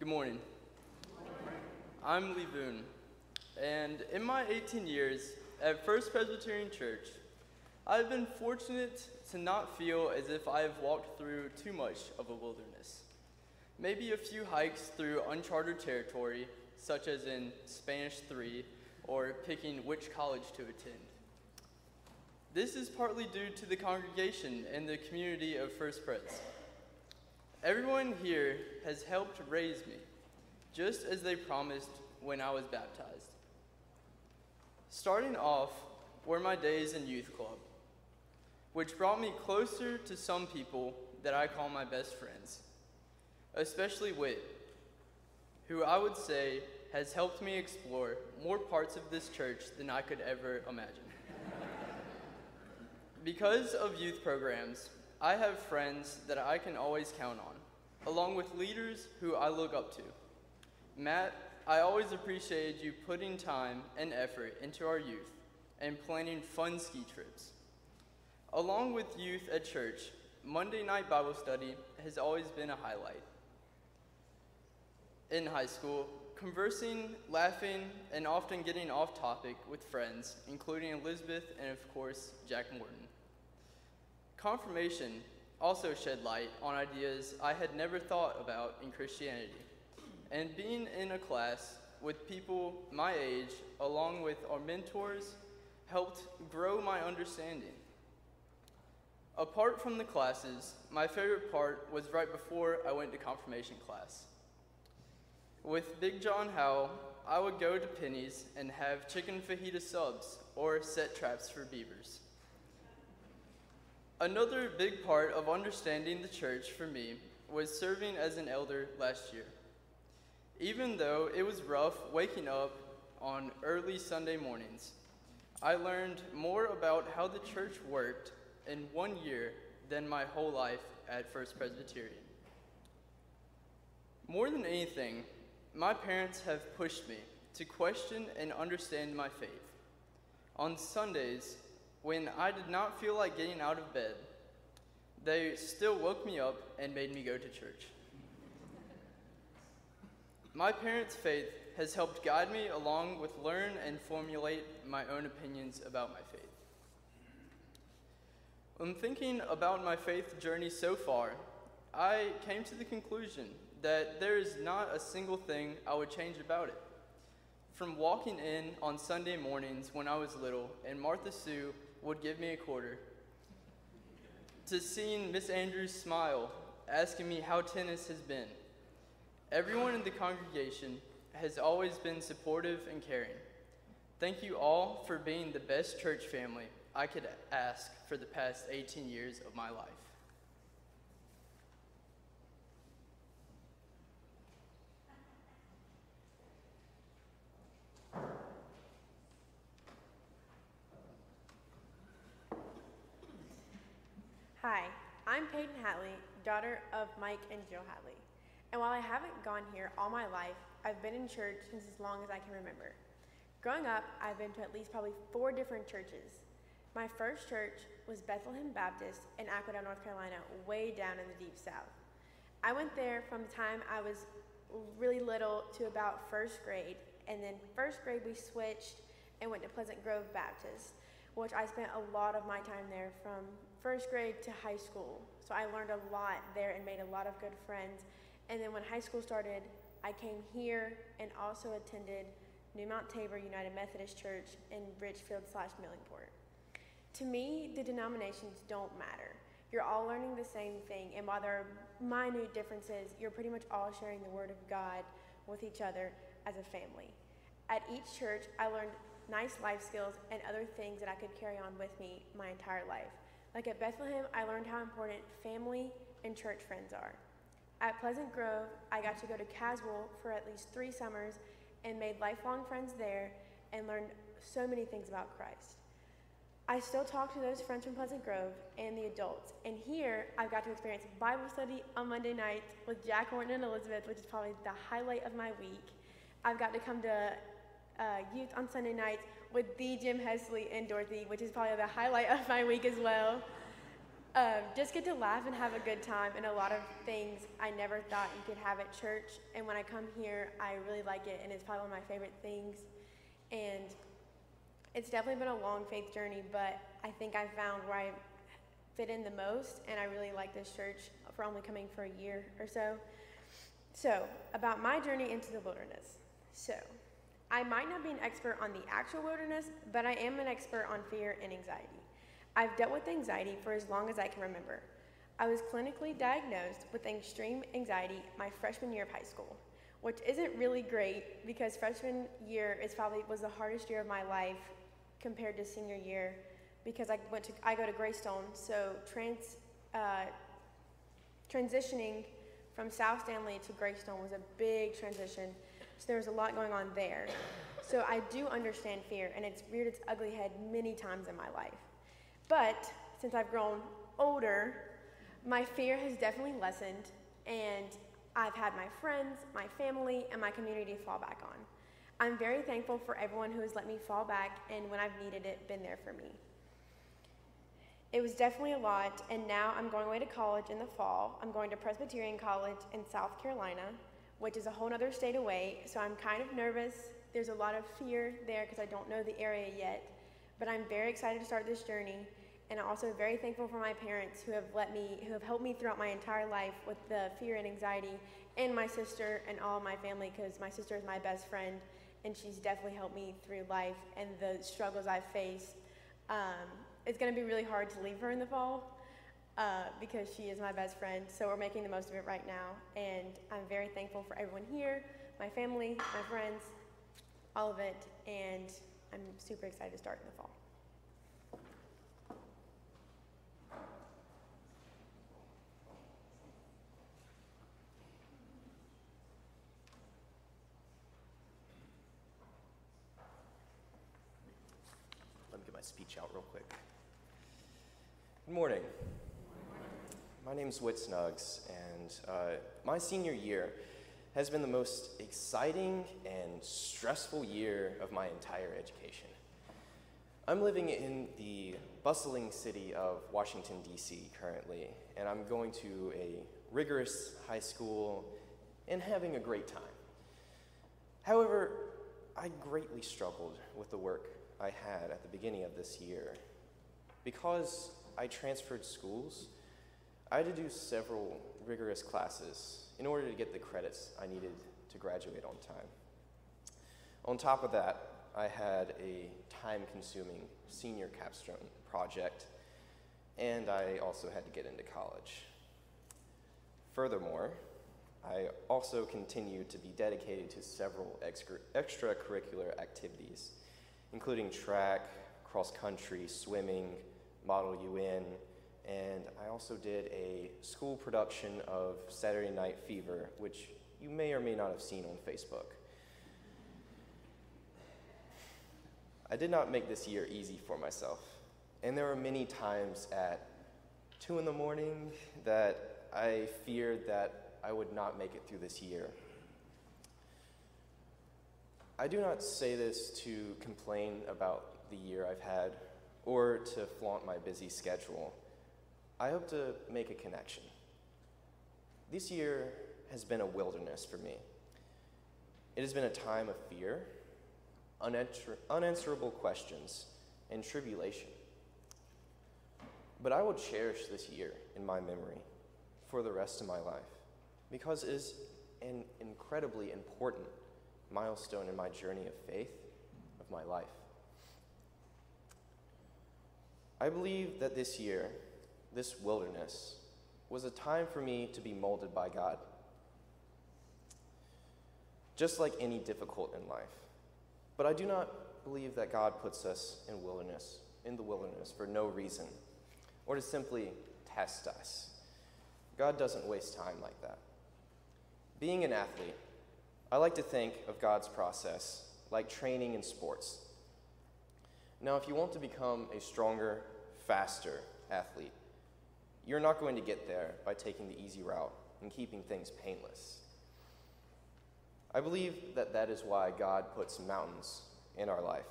Good morning. I'm Lee Boone, and in my 18 years at First Presbyterian Church, I've been fortunate to not feel as if I have walked through too much of a wilderness. Maybe a few hikes through uncharted territory, such as in Spanish 3, or picking which college to attend. This is partly due to the congregation and the community of First Pres. Everyone here has helped raise me, just as they promised when I was baptized. Starting off were my days in youth club, which brought me closer to some people that I call my best friends, especially Witt, who I would say has helped me explore more parts of this church than I could ever imagine. because of youth programs, I have friends that I can always count on, along with leaders who I look up to. Matt, I always appreciated you putting time and effort into our youth and planning fun ski trips. Along with youth at church, Monday night Bible study has always been a highlight. In high school, conversing, laughing, and often getting off topic with friends, including Elizabeth and, of course, Jack Morton. Confirmation also shed light on ideas I had never thought about in Christianity. And being in a class with people my age, along with our mentors, helped grow my understanding. Apart from the classes, my favorite part was right before I went to confirmation class. With Big John Howell, I would go to Penny's and have chicken fajita subs or set traps for beavers. Another big part of understanding the church for me was serving as an elder last year. Even though it was rough waking up on early Sunday mornings, I learned more about how the church worked in one year than my whole life at First Presbyterian. More than anything, my parents have pushed me to question and understand my faith. On Sundays, when I did not feel like getting out of bed, they still woke me up and made me go to church. My parents' faith has helped guide me along with learn and formulate my own opinions about my faith. When thinking about my faith journey so far, I came to the conclusion that there is not a single thing I would change about it. From walking in on Sunday mornings when I was little and Martha Sue would give me a quarter, to seeing Miss Andrews smile, asking me how tennis has been. Everyone in the congregation has always been supportive and caring. Thank you all for being the best church family I could ask for the past 18 years of my life. Hi, I'm Peyton Hatley, daughter of Mike and Jill Hatley. And while I haven't gone here all my life, I've been in church since as long as I can remember. Growing up, I've been to at least probably four different churches. My first church was Bethlehem Baptist in Aquadale, North Carolina, way down in the deep south. I went there from the time I was really little to about first grade, and then first grade we switched and went to Pleasant Grove Baptist, which I spent a lot of my time there from first grade to high school. So I learned a lot there and made a lot of good friends. And then when high school started, I came here and also attended New Mount Tabor United Methodist Church in Richfield slash Millingport. To me, the denominations don't matter. You're all learning the same thing, and while there are minute differences, you're pretty much all sharing the Word of God with each other as a family. At each church, I learned nice life skills and other things that I could carry on with me my entire life. Like at Bethlehem, I learned how important family and church friends are. At Pleasant Grove, I got to go to Caswell for at least three summers and made lifelong friends there and learned so many things about Christ. I still talk to those friends from Pleasant Grove and the adults, and here I've got to experience Bible study on Monday nights with Jack Morton and Elizabeth, which is probably the highlight of my week. I've got to come to uh, youth on Sunday nights with the Jim Hesley and Dorothy, which is probably the highlight of my week as well. Um, just get to laugh and have a good time, and a lot of things I never thought you could have at church. And when I come here, I really like it, and it's probably one of my favorite things. And it's definitely been a long faith journey, but I think I found where I fit in the most, and I really like this church for only coming for a year or so. So, about my journey into the wilderness. So, I might not be an expert on the actual wilderness, but I am an expert on fear and anxiety. I've dealt with anxiety for as long as I can remember. I was clinically diagnosed with extreme anxiety my freshman year of high school, which isn't really great because freshman year is probably was the hardest year of my life compared to senior year because I went to I go to Gray Stone, so trans uh, transitioning from South Stanly to Gray Stone was a big transition. So there was a lot going on there. So I do understand fear, and it's reared its ugly head many times in my life. But since I've grown older, my fear has definitely lessened, and I've had my friends, my family, and my community fall back on. I'm very thankful for everyone who has let me fall back and when I've needed it, been there for me. It was definitely a lot, and now I'm going away to college in the fall. I'm going to Presbyterian College in South Carolina, which is a whole other state away, so I'm kind of nervous. There's a lot of fear there because I don't know the area yet, but I'm very excited to start this journey and I'm also very thankful for my parents who have let me, who have helped me throughout my entire life with the fear and anxiety, and my sister and all my family, because my sister is my best friend, and she's definitely helped me through life and the struggles I've faced. Um, it's going to be really hard to leave her in the fall uh, because she is my best friend. So we're making the most of it right now, and I'm very thankful for everyone here, my family, my friends, all of it, and I'm super excited to start in the fall. Let me get my speech out real quick. Good morning. My name is Witt Snuggs, and uh, my senior year has been the most exciting and stressful year of my entire education. I'm living in the bustling city of Washington, D.C. currently, and I'm going to a rigorous high school and having a great time. However, I greatly struggled with the work I had at the beginning of this year. Because I transferred schools, I had to do several rigorous classes in order to get the credits I needed to graduate on time. On top of that, I had a time consuming senior capstone project, and I also had to get into college. Furthermore, I also continued to be dedicated to several extra- extracurricular activities including track, cross country, swimming, Model UN, and I also did a school production of Saturday Night Fever, which you may or may not have seen on Facebook. I did not make this year easy for myself, and there were many times at 2 in the morning that I feared that I would not make it through this year. I do not say this to complain about the year I've had or to flaunt my busy schedule. I hope to make a connection. This year has been a wilderness for me. It has been a time of fear, unanswer- unanswerable questions, and tribulation. But I will cherish this year in my memory for the rest of my life because it is an incredibly important milestone in my journey of faith, of my life. I believe that this year, this wilderness, was a time for me to be molded by God. Just like any difficult in life. But I do not believe that God puts us in wilderness, in the wilderness for no reason, or to simply test us. God doesn't waste time like that. Being an athlete, I like to think of God's process like training in sports. Now, if you want to become a stronger, faster athlete, you're not going to get there by taking the easy route and keeping things painless. I believe that that is why God puts mountains in our life.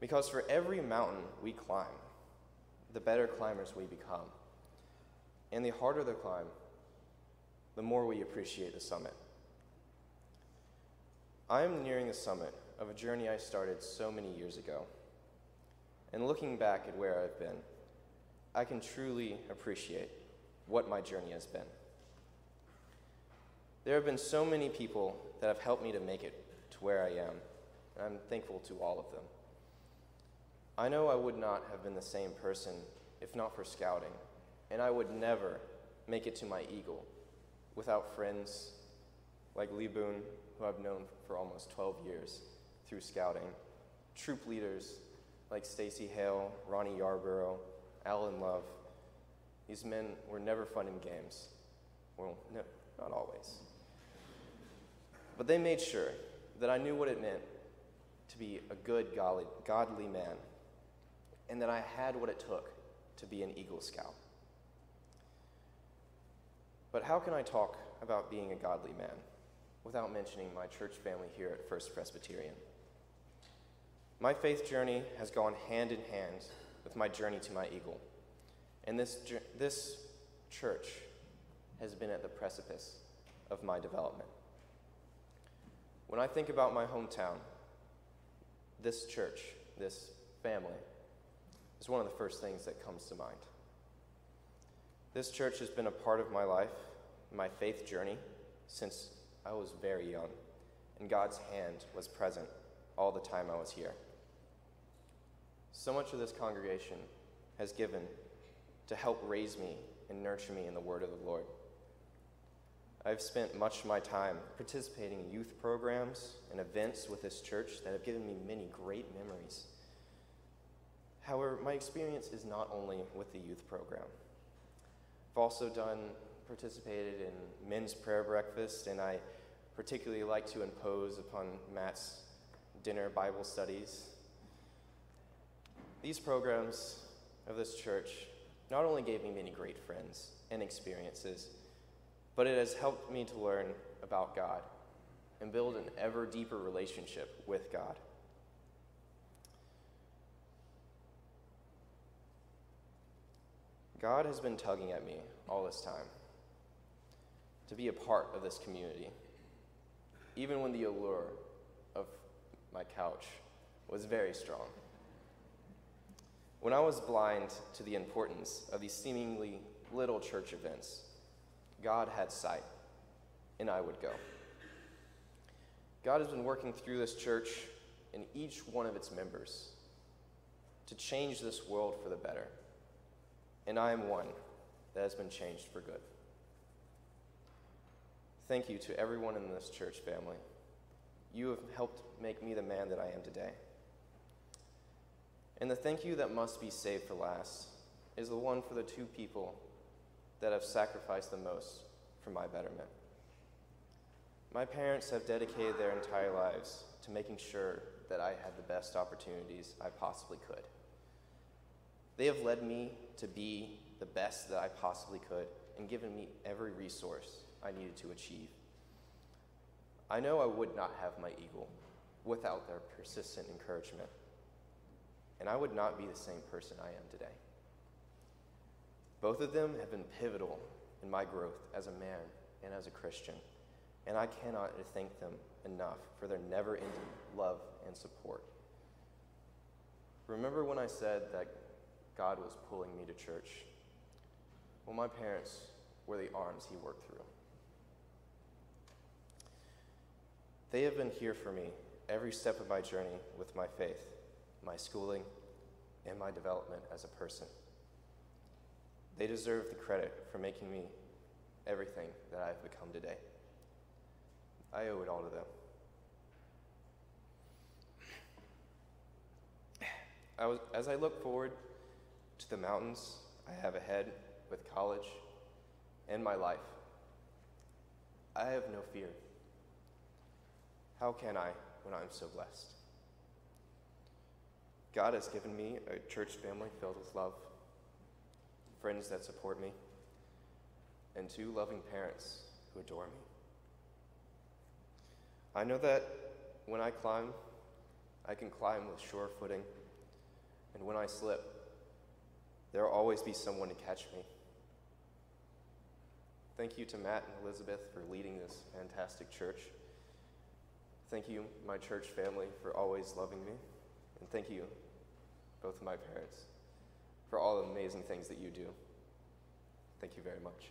Because for every mountain we climb, the better climbers we become. And the harder the climb, the more we appreciate the summit. I am nearing the summit of a journey I started so many years ago. And looking back at where I've been, I can truly appreciate what my journey has been. There have been so many people that have helped me to make it to where I am, and I'm thankful to all of them. I know I would not have been the same person if not for scouting, and I would never make it to my eagle without friends like Lee Boone, who I've known for almost 12 years through scouting, troop leaders like Stacy Hale, Ronnie Yarborough, Alan Love. These men were never fun in games. Well, no, not always. But they made sure that I knew what it meant to be a good, godly, godly man, and that I had what it took to be an Eagle Scout. But how can I talk about being a godly man without mentioning my church family here at First Presbyterian? My faith journey has gone hand in hand with my journey to my Eagle, and this, this church has been at the precipice of my development. When I think about my hometown, this church, this family, is one of the first things that comes to mind. This church has been a part of my life, my faith journey, since I was very young, and God's hand was present all the time I was here. So much of this congregation has given to help raise me and nurture me in the word of the Lord. I've spent much of my time participating in youth programs and events with this church that have given me many great memories. However, my experience is not only with the youth program. I've also done participated in men's prayer breakfast, and I particularly like to impose upon Matt's dinner Bible studies. These programs of this church not only gave me many great friends and experiences, but it has helped me to learn about God and build an ever deeper relationship with God. God has been tugging at me all this time to be a part of this community, even when the allure of my couch was very strong. When I was blind to the importance of these seemingly little church events, God had sight, and I would go. God has been working through this church and each one of its members to change this world for the better and I am one that has been changed for good. Thank you to everyone in this church family. You have helped make me the man that I am today. And the thank you that must be saved for last is the one for the two people that have sacrificed the most for my betterment. My parents have dedicated their entire lives to making sure that I had the best opportunities I possibly could. They have led me to be the best that I possibly could and given me every resource I needed to achieve. I know I would not have my eagle without their persistent encouragement, and I would not be the same person I am today. Both of them have been pivotal in my growth as a man and as a Christian, and I cannot thank them enough for their never ending love and support. Remember when I said that God was pulling me to church. Well, my parents were the arms He worked through. They have been here for me every step of my journey with my faith, my schooling, and my development as a person. They deserve the credit for making me everything that I've become today. I owe it all to them. I was, as I look forward to the mountains I have ahead with college and my life. I have no fear. How can I when I'm so blessed? God has given me a church family filled with love, friends that support me, and two loving parents who adore me. I know that when I climb, I can climb with sure footing, and when I slip, there will always be someone to catch me. Thank you to Matt and Elizabeth for leading this fantastic church. Thank you, my church family, for always loving me. And thank you, both of my parents, for all the amazing things that you do. Thank you very much.